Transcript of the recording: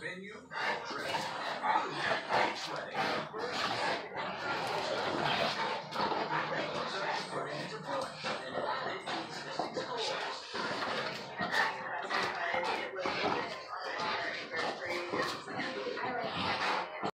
Venue, address,